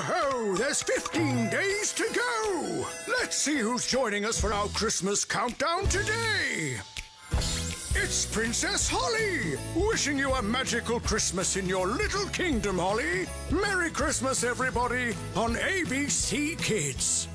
ho! There's 15 days to go! Let's see who's joining us for our Christmas countdown today! It's Princess Holly! Wishing you a magical Christmas in your little kingdom, Holly! Merry Christmas, everybody, on ABC Kids!